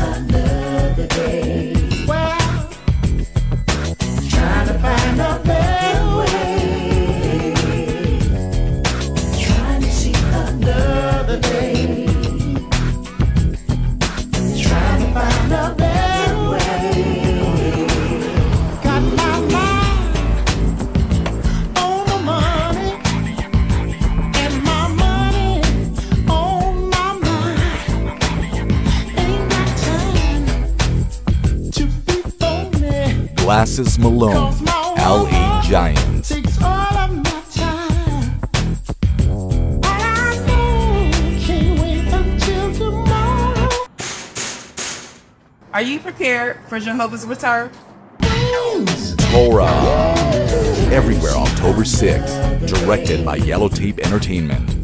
her. Glasses Malone, La Giantz. Are you prepared for Jehovah's return? Torah. Everywhere October 6th. Directed by Yellow Tape Entertainment.